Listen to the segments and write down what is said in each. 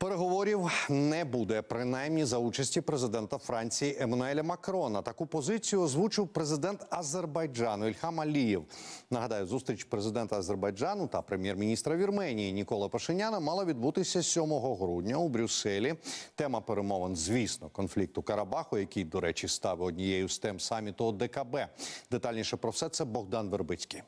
Переговорів не буде, принаймні за участі президента Франції Еммануеля Макрона. Таку позицію озвучив президент Азербайджану Ільхам Алієв. Нагадаю, зустріч президента Азербайджану та прем'єр-міністра Вірменії Нікола Пашиняна мала відбутися 7 грудня у Брюсселі. Тема перемовин, звісно, конфлікту Карабаху, який, до речі, став однією з тем саміту ОДКБ. Детальніше про все це Богдан Вербицький.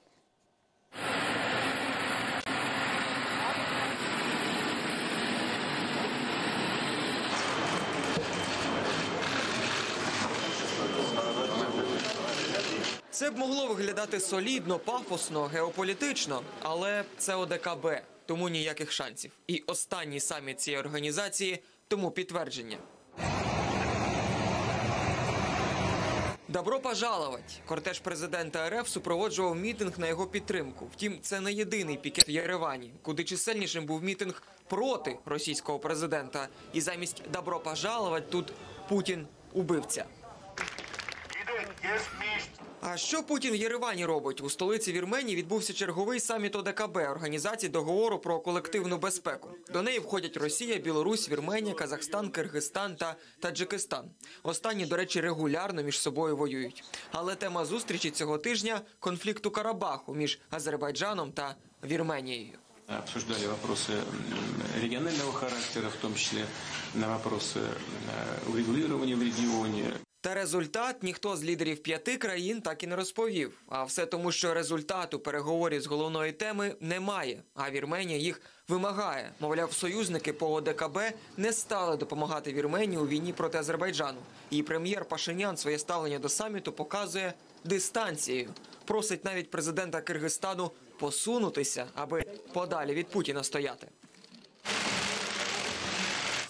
Це б могло виглядати солідно, пафосно, геополітично, але це ОДКБ, тому ніяких шансів. І останній саміт цієї організації тому підтвердження. Добро пожаловать! Кортеж президента РФ супроводжував мітинг на його підтримку. Втім, це не єдиний пікет в Єревані, куди чисельнішим був мітинг проти російського президента. І замість добро пожаловать тут Путін убивця. А що Путін в Єревані робить? У столиці Вірменії відбувся черговий саміт ОДКБ організації договору про колективну безпеку. До неї входять Росія, Білорусь, Вірменія, Казахстан, Киргизстан та Таджикистан. Останні, до речі, регулярно між собою воюють. Але тема зустрічі цього тижня конфлікту Карабаху між Азербайджаном та Вірменією. обсуждали вопросы регионального характера, в том числе на вопросы м, урегулирования в регионе, Та результат ніхто з лідерів п'яти країн так і не розповів. А все тому, що результату переговорів з головної теми немає. А Вірменія їх вимагає. Мовляв, союзники по ОДКБ не стали допомагати Вірменії у війні проти Азербайджану. І прем'єр Пашинян своє ставлення до саміту показує дистанцією. Просить навіть президента Киргизстану посунутися, аби подалі від Путіна стояти.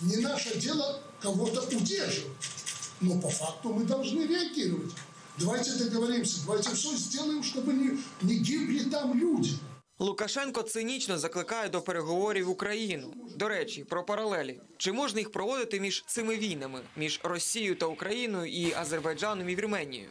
Не наше дело кого-то удерживать Но по факту мы должны реагировать. Давайте договоримся, давайте все сделаем, чтобы не, не гибли там люди. Лукашенко цинічно закликає до переговорів Україну. До речі, про паралелі. Чи можна їх проводити між цими війнами між Росією та Україною і Азербайджаном і Вірменією?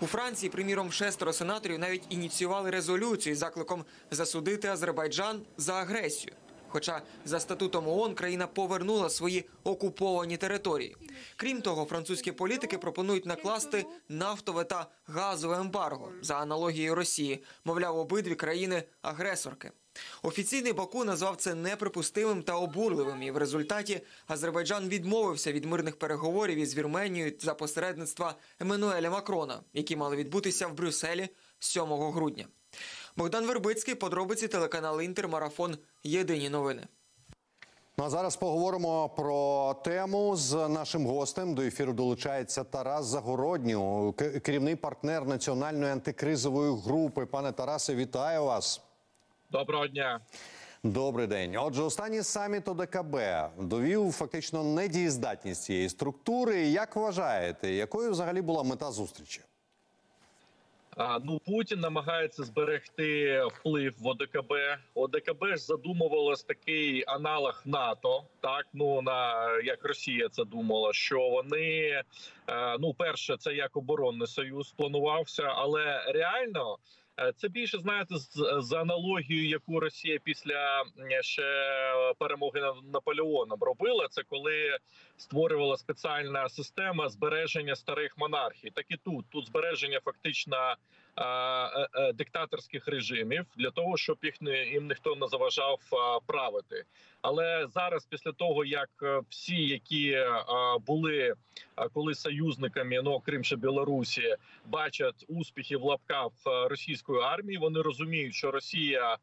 У Франції, приміром, шестеро сенаторів навіть ініціювали резолюцію з закликом засудити Азербайджан за агресію. Хоча за статутом ООН країна повернула свої окуповані території. Крім того, французькі політики пропонують накласти нафтове та газове ембарго за аналогією Росії, мовляв, обидві країни агресорки. Офіційний Баку назвав це неприпустимим та обурливим. І в результаті Азербайджан відмовився від мирних переговорів із Вірменією за посередництва Еммануеля Макрона, які мали відбутися в Брюсселі 7 грудня. Богдан Вербицький, подробиці телеканал Інтер, марафон. Єдині новини. Ну а зараз поговоримо про тему з нашим гостем. До ефіру долучається Тарас Загородній, керівний партнер національної антикризової групи. Пане Тарасе, вітаю вас. Доброго дня. Добрий день. Отже, останній саміт ОДКБ довів фактично недієздатність цієї структури. Як вважаєте, якою взагалі була мета зустрічі? Ну Путін намагається зберегти вплив в ОДКБ. ОДКБ ж задумувалось такий аналог НАТО. Так ну на як Росія це думала, що вони е, ну перше, це як оборонний союз планувався, але реально. е, Це більше знаєте з аналогією, яку Росія після ще перемоги над Наполеоном робила. Це коли створювала спеціальна система збереження старих монархій. Так і тут тут збереження фактично е, е, е, диктаторських режимів для того, щоб їх не їм ніхто не заважав правити. Але зараз, після того як всі, які були коли союзниками, ну окрім ще Білорусі, бачать успіхи в лапках російської армії, вони розуміють, що Росія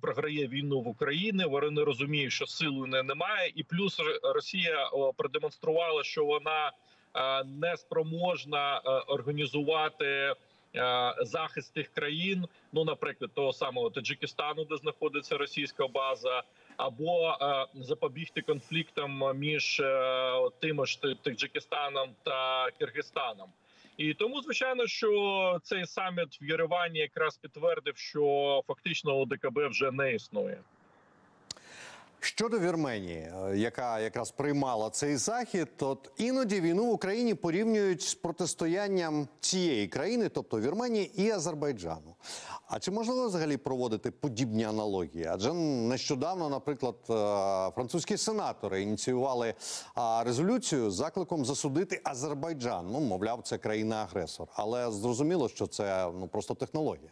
програє війну в Україні. Вони розуміють, що сили не немає, і плюс Росія о, продемонструвала, що вона е, не спроможна е, організувати. е, Захист тих країн, ну наприклад, того самого Таджикистану, де знаходиться російська база, або запобігти конфліктам між е, тими ж Та- Таджикистаном та Киргизстаном. І тому, звичайно, що цей саміт в Єревані якраз підтвердив, що фактично ОДКБ вже не існує. Щодо Вірменії, е, яка якраз приймала цей захід, от іноді війну в Україні порівнюють з протистоянням цієї країни, тобто Вірменії і Азербайджану. А чи можливо взагалі проводити подібні аналогії? Адже нещодавно, наприклад, е, французькі сенатори ініціювали резолюцію з закликом засудити Азербайджан. Ну, мовляв, це країна-агресор. Але зрозуміло, що це ну просто технологія.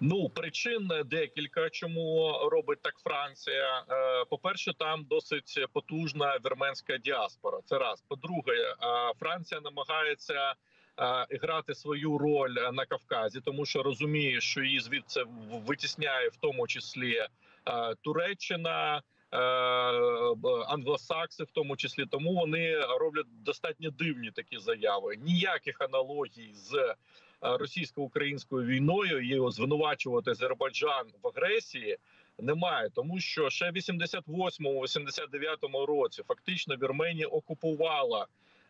Ну причин декілька, чому робить так Франція. Е, По-перше, там досить потужна вірменська діаспора. Це раз. По-друге, е, Франція намагається е, грати свою роль на Кавказі, тому що розуміє, що її звідси витісняє в тому числі Туреччина. Англосакси, в тому числі, тому вони роблять достатньо дивні такі заяви. Ніяких аналогій з російсько-українською війною і звинувачувати Азербайджан в агресії немає, тому що ще в 88-89 році фактично Вірменія окупувала.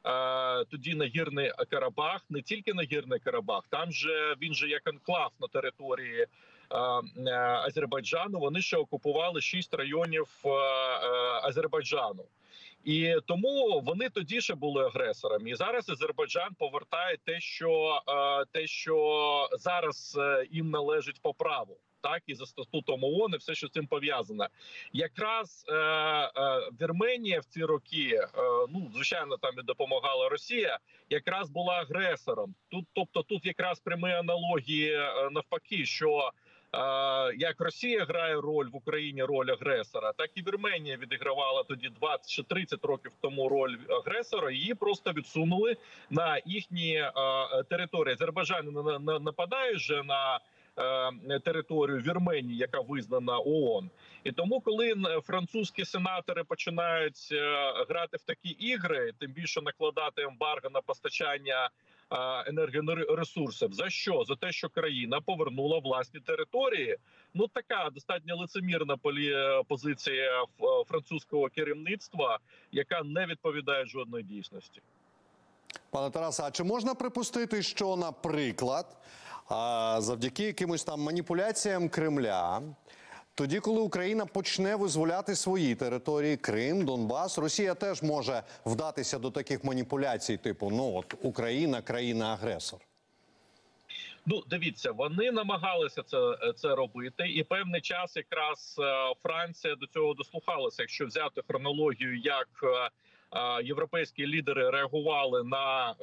е, Тоді Нагірний Карабах, не тільки Нагірний Карабах, там же він же як анклав на території е, е, Азербайджану. Вони ще окупували шість районів е, е, Азербайджану. І тому вони тоді ще були агресорами. І зараз Азербайджан повертає те, що е, те, що зараз е, їм належить по праву, так і за статутом ООН, і все, що з цим пов'язане. Якраз е, е, Вірменія в ці роки, е, ну звичайно, там і допомагала Росія, якраз була агресором. Тут, тобто, тут якраз прямі аналогії е, навпаки, що. Як Росія грає роль в Україні роль агресора, так і Вірменія відігравала тоді 20 чи 30 років тому роль агресора. Її просто відсунули на їхні території. Азербайджан нападає вже на е, територію Вірменії, яка визнана ООН. І тому, коли французькі сенатори починають е, грати в такі ігри, тим більше накладати ембарго на постачання енергоресурсів, за що? За те, що країна повернула власні території. Ну така достатньо лицемірна позиція французького керівництва, яка не відповідає жодної дійсності. Пане Тарасе, а чи можна припустити, що, наприклад, завдяки якимось там маніпуляціям Кремля, тоді, коли Україна почне визволяти свої території, Крим, Донбас, Росія теж може вдатися до таких маніпуляцій, типу, ну от Україна країна-агресор. Ну, дивіться, вони намагалися це, це робити, і певний час якраз е, Франція до цього дослухалася. Якщо взяти хронологію, як е, європейські лідери реагували на е,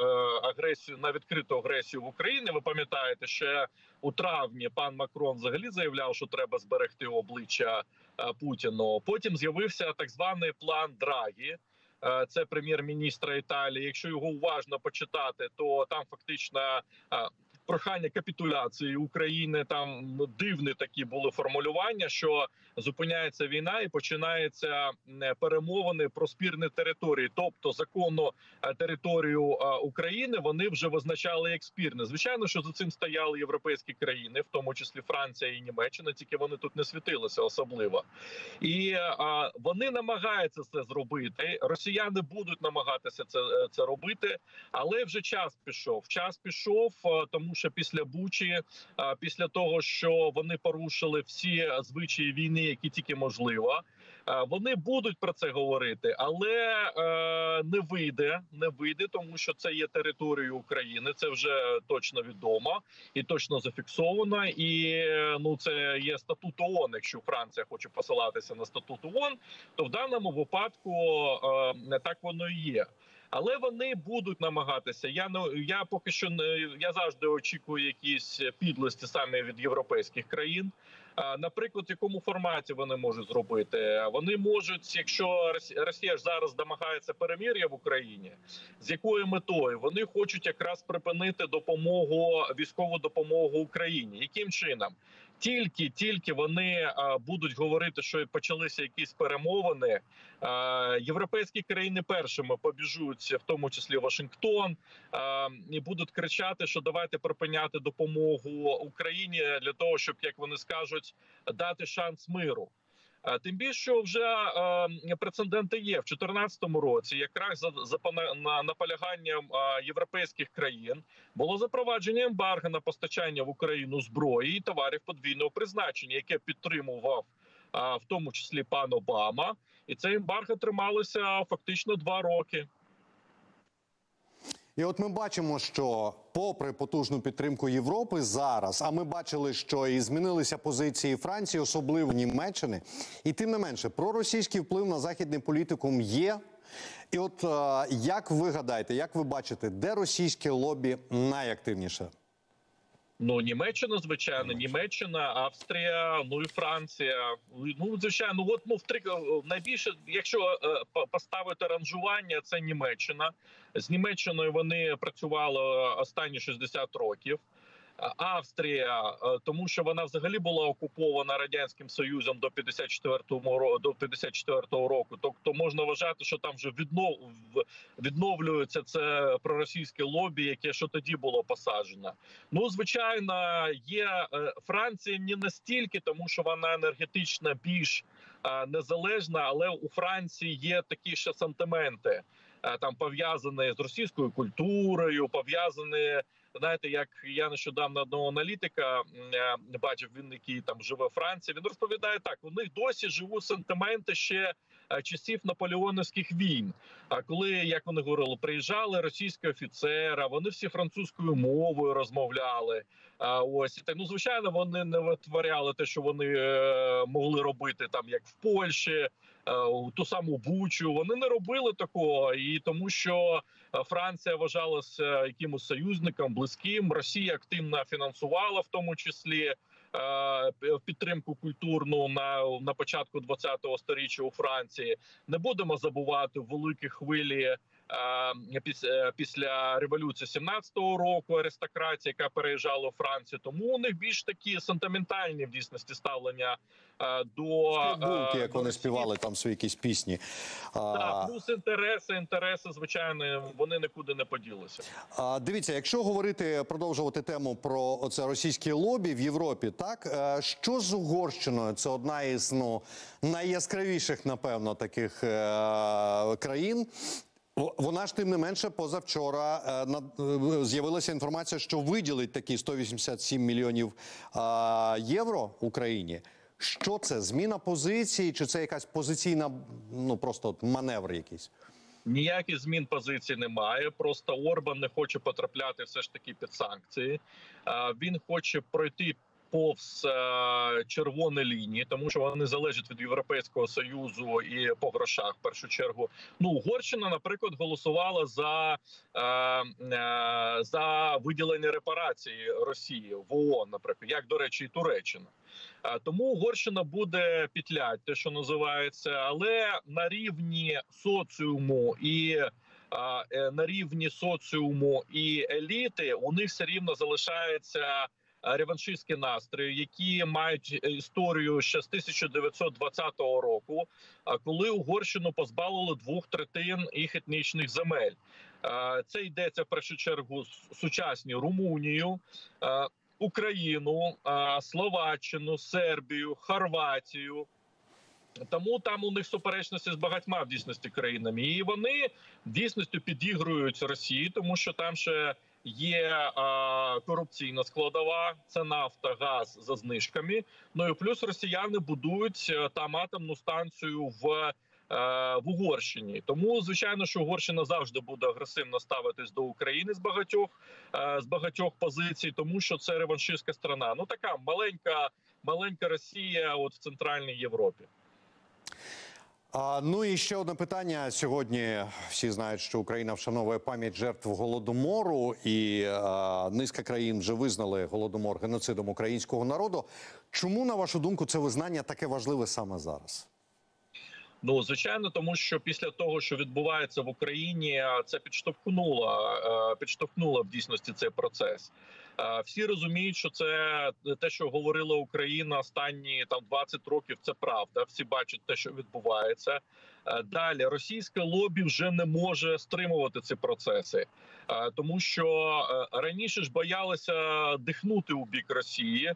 агресію на відкриту агресію в Україні. Ви пам'ятаєте, ще у травні пан Макрон взагалі заявляв, що треба зберегти обличчя е, Путіну. Потім з'явився так званий план Драгі. Е, Це прем'єр-міністра Італії. Якщо його уважно почитати, то там фактично прохання капітуляції України. Там ну, дивні такі були формулювання, що зупиняється війна і починаються перемовини про спірні території, тобто законну е, територію е, України вони вже визначали як спірне. Звичайно, що за цим стояли європейські країни, в тому числі Франція і Німеччина. Тільки вони тут не світилися особливо, і е, вони намагаються це зробити. Росіяни будуть намагатися це, це робити, але вже час пішов. Час пішов, е, тому що після Бучі, е, після того, що вони порушили всі звичаї війни, які тільки можливо. е, Вони будуть про це говорити, але е, не вийде, не вийде, тому що це є територією України. Це вже точно відомо і точно зафіксовано. І ну це є статут ООН. Якщо Франція хоче посилатися на статут ООН, то в даному випадку так воно і є. Але вони будуть намагатися. Я я поки що не я завжди очікую якісь підлості саме від європейських країн. Наприклад, в якому форматі вони можуть зробити? Вони можуть, якщо Росі- Росія ж зараз домагається перемір'я в Україні, з якою метою вони хочуть якраз припинити допомогу військову допомогу Україні. Яким чином? Тільки тільки вони будуть говорити, що почалися якісь перемовини. Європейські країни першими побіжуть, в тому числі Вашингтон, і будуть кричати, що давайте припиняти допомогу Україні для того, щоб як вони скажуть, дати шанс миру. Е, Тим більше що вже е, прецеденти є в 2014 році, якраз за, за на, наполяганням е, європейських країн було запровадження ембарго на постачання в Україну зброї і товарів подвійного призначення, яке підтримував в тому числі пан Обама, і це ембарго трималося фактично два роки. І от ми бачимо, що попри потужну підтримку Європи зараз, а ми бачили, що і змінилися позиції Франції, особливо Німеччини, і тим не менше, проросійський вплив на західний політикум є. І от е, як ви гадаєте, як ви бачите, де російське лобі найактивніше? Ну, Німеччина, звичайно, Німеччина, Австрія, ну і Франція. Ну, звичайно, от ну в три найбільше, якщо е, по- поставити ранжування, це Німеччина. З Німеччиною вони працювали останні 60 років. Австрія, е, тому що вона взагалі була окупована радянським союзом до 54-го ро- до 54-го року. Тобто можна вважати, що там вже віднов відновлюється це проросійське лобі, яке що тоді було посаджено. Ну, звичайно, є е, Франція не настільки, тому що вона енергетично більш е, незалежна, але у Франції є такі ще сантименти, там пов'язані з російською культурою, пов'язані. Знаєте, як я нещодавно одного аналітика е, бачив, він який там живе в Франції. Він розповідає так: у них досі живуть сантименти ще часів наполеоновських війн. А коли як вони говорили, приїжджали російські офіцери, вони всі французькою мовою розмовляли. А ось і так ну звичайно, вони не витворяли те, що вони е, могли робити там, як в Польщі, е, ту саму Бучу. Вони не робили такого, і тому що е, Франція вважалася якимось союзником близьким. Росія активно фінансувала, в тому числі. Е, Підтримку культурну на, на початку 20-го сторіччя у Франції. Не будемо забувати великі хвилі після революції 17-го року аристократія, яка переїжджала у Францію. Тому у них більш такі сентиментальні в дійсності ставлення е, до е, Булки, як вони співали там свої якісь пісні. Так, плюс інтереси, інтереси, звичайно, вони нікуди не поділися. А, дивіться, якщо говорити, продовжувати тему про оце російське лобі в Європі, так е, що з Угорщиною? Це одна із ну найяскравіших, напевно, таких е, країн. Вона ж тим не менше позавчора е, е, з'явилася інформація, що виділить такі 187 мільйонів євро Україні. Що це? Зміна позиції, чи це якась позиційна, ну просто маневр якийсь? Ніяких змін позицій немає. Просто Орбан не хоче потрапляти все ж таки під санкції. Він хоче пройти повз е, червоні лінії, тому що вони залежать від Європейського союзу і по грошах. В першу чергу, ну Угорщина, наприклад, голосувала за, е, е, за виділення репарації Росії в ООН, наприклад, як до речі, і Туреччина. Тому Угорщина буде пітлять, те, що називається, але на рівні соціуму і на рівні соціуму і еліти у них все рівно залишається реваншистські настрої, які мають е, історію ще з 1920 року, а коли Угорщину позбавили двох третин їх етнічних земель. Е, Це йдеться в першу чергу сучасні Румунію. е, Україну, Словаччину, Сербію, Хорватію. Тому там у них суперечності з багатьма в дійсності країнами, і вони дійсності підігрують Росії, тому що там ще є а, корупційна складова, це нафта, газ за знижками. Ну і плюс росіяни будують е, там атомну станцію в. е, В Угорщині тому звичайно, що Угорщина завжди буде агресивно ставитись до України з багатьох е, з багатьох позицій, тому що це реваншистська страна. Ну така маленька, маленька Росія, от в центральній Європі. А, ну і ще одне питання. Сьогодні всі знають, що Україна вшановує пам'ять жертв голодомору, і а, низка країн вже визнали голодомор геноцидом українського народу. Чому, на вашу думку, це визнання таке важливе саме зараз? Ну звичайно, тому що після того, що відбувається в Україні, це підштовхнуло е, підштовхнуло в дійсності цей процес. Е, Всі розуміють, що це те, що говорила Україна останні там 20 років. Це правда. Всі бачать те, що відбувається. Е, Далі російське лобі вже не може стримувати ці процеси, Е, тому що е, раніше ж боялися дихнути у бік Росії,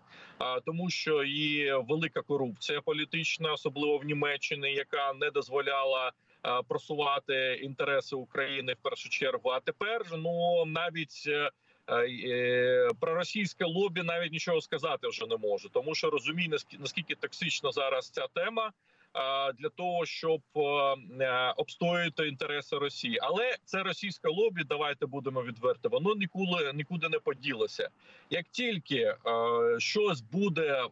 тому що і велика корупція політична, особливо в Німеччині, яка не дозволяла просувати інтереси України в першу чергу. А тепер ну навіть е, е, е, лобі навіть нічого сказати вже не може, тому що наскільки, наскільки токсична зараз ця тема. Для того щоб е, е, обстоювати інтереси Росії, але це російське лобі. Давайте будемо відверти. Воно ніколи нікуди не поділося. Як тільки е, щось буде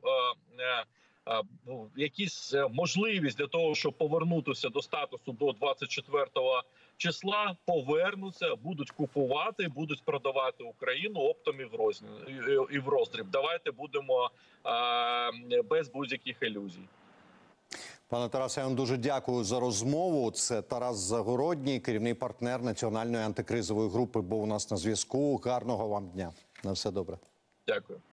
якісь можливість для того, щоб повернутися до статусу до 24 числа, повернуться, будуть купувати, будуть продавати Україну оптом і в розні і в роздріб. Давайте будемо без будь-яких ілюзій. Пане Тарасе, я вам дуже дякую за розмову. Це Тарас Загородній, керівний партнер національної антикризової групи. Був у нас на зв'язку. Гарного вам дня. На все добре. Дякую.